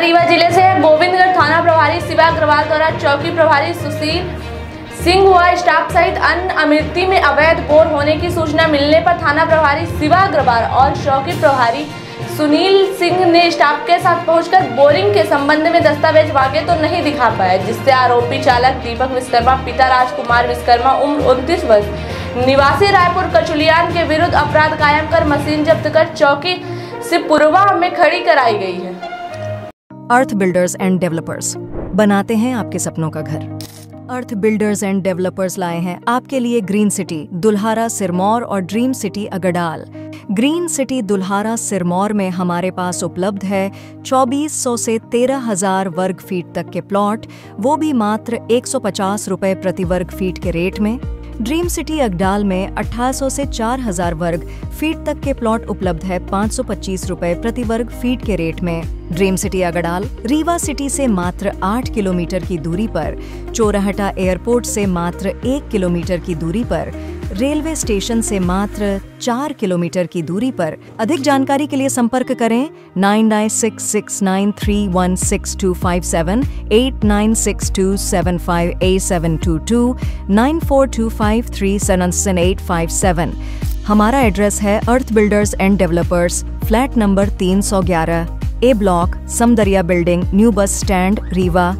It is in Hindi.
रीवा ज़िले से गोविंदगढ़ थाना प्रभारी शिवा अग्रवाल द्वारा चौकी प्रभारी सुशील सिंह व स्टाफ सहित अन्य अमृति में अवैध बोर होने की सूचना मिलने पर थाना प्रभारी शिवा अग्रवाल और चौकी प्रभारी सुनील सिंह ने स्टाफ के साथ पहुंचकर बोरिंग के संबंध में दस्तावेज़ वागे तो नहीं दिखा पाए, जिससे आरोपी चालक दीपक विश्वकर्मा, पिता राजकुमार विश्वकर्मा उम्र उनतीस वर्ष, निवासी रायपुर कचुलियान के विरुद्ध अपराध कायम कर मशीन जब्त कर चौकी से पूर्वा में खड़ी कराई गई है। अर्थ बिल्डर्स एंड डेवलपर्स बनाते हैं आपके सपनों का घर। अर्थ बिल्डर्स एंड डेवलपर्स लाए हैं आपके लिए ग्रीन सिटी दुल्हारा सिरमौर और dream city Agdal green city Dulhara Sirmaur में हमारे पास उपलब्ध है 2400 से 13000 वर्ग फीट तक के प्लॉट, वो भी मात्र 150 रुपए प्रति वर्ग फीट के रेट में। ड्रीम सिटी अगडाल में 1800 से 4000 वर्ग फीट तक के प्लॉट उपलब्ध है पाँच सौ प्रति वर्ग फीट के रेट में। Dream city Agdal, Rewa city से मात्र 8 किलोमीटर की दूरी पर, चोराहटा एयरपोर्ट से मात्र 1 किलोमीटर की दूरी पर रेलवे स्टेशन से मात्र चार किलोमीटर की दूरी पर। अधिक जानकारी के लिए संपर्क करें nine nine six nine three one six two five seven eight nine six two seven five seven two two nine four two five three seven eight five seven हमारा एड्रेस है earth builders and developers flat number तीन सौ ग्यारह A block, Samdariya building, new bus stand, Rewa.